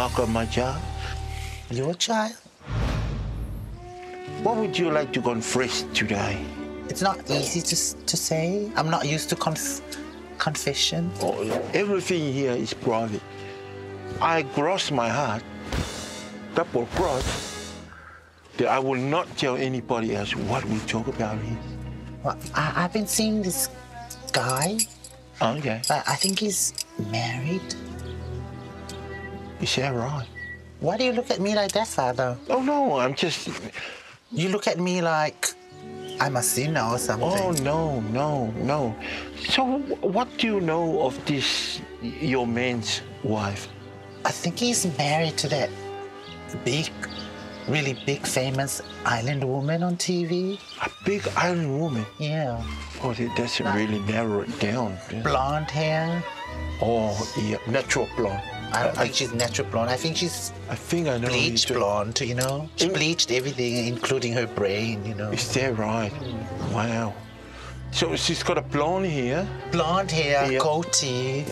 Welcome, my child. Your child? What would you like to confess today? It's not easy to, to say. I'm not used to conf- confession. Oh, everything here is private. I cross my heart, double cross, that I will not tell anybody else what we talk about here. Well, I, I've been seeing this guy. Okay. but I think he's married. Is that right? Why do you look at me like that, Father? Oh, no, I'm just. You look at me like I'm a sinner or something. Oh, no, no, no. So, what do you know of this, your man's wife? I think he's married to that big, really big, famous island woman on TV. A big island woman. Yeah. Oh, that doesn't really narrow it down. Blonde hair. Oh, yeah, natural blonde. I don't think she's natural blonde. I think she's I think I know. bleached blonde, you know? She bleached everything, including her brain, you know? Is that right? Wow. So she's got a blonde hair. Blonde hair, Yeah. goatee.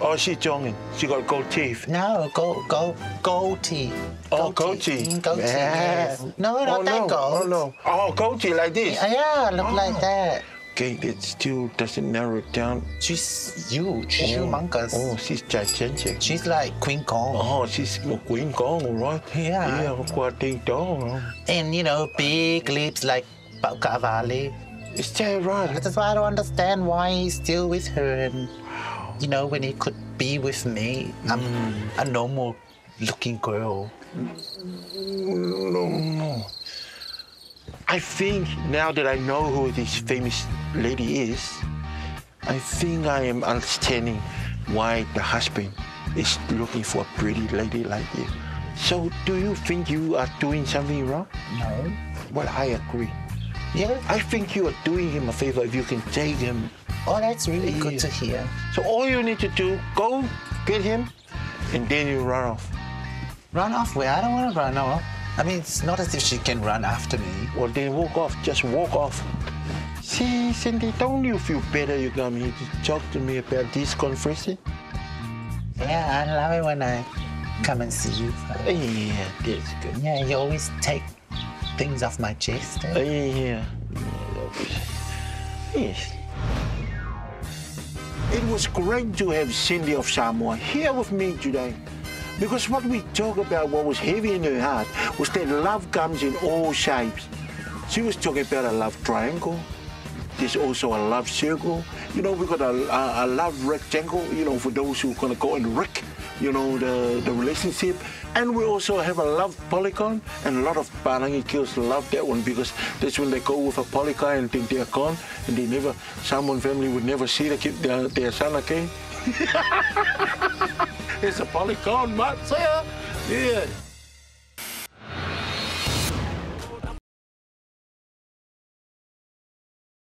Oh, she's young. She got gold teeth. No, go, go, goatee. Oh, goatee. Mm, goatee, Yeah. yes. No, not oh, that no. goat. Oh, no. Oh, goatee like this. Yeah, look like Oh. that. Okay, that still doesn't narrow it down. She's huge, She's Oh, humongous. Oh, she's gigantic. She's like Queen Kong. Oh, she's queen Kong, right? Yeah. Yeah, qua ding dong. And, you know, big lips like Cavalli. Is that right? That's why I don't understand why he's still with her. And, you know, when he could be with me, I'm Mm. a normal looking girl. No, no. I think now that I know who this famous lady is, I think I am understanding why the husband is looking for a pretty lady like you. So, do you think you are doing something wrong? No. Well, I agree. Yeah. I think you are doing him a favor if you can take him. Oh, that's really Yeah. good to hear. So, all you need to do, go get him, and then you run off. Run off where? I don't want to run off. I mean, it's not as if she can run after me. Well, then walk off. Just walk off. See, Cindy, don't you feel better you come here to talk to me about this conference? Yeah, I love it when I come and see you. Yeah, that's good. Yeah, you always take things off my chest. eh? Yeah. Yes. It was great to have Cindy of Samoa here with me today. Because what we talk about, what was heavy in her heart, was that love comes in all shapes. She was talking about a love triangle. There's also a love circle. You know, we got a, a, a love rectangle, you know, for those who are going to go and wreck, you know, the, the relationship. And we also have a love polygon, and a lot of Palangi kills love that one because that's when they go with a polygon and think they're gone, and they never, someone family would never see the kid, their, their son again. it's a polygon, man. Yeah.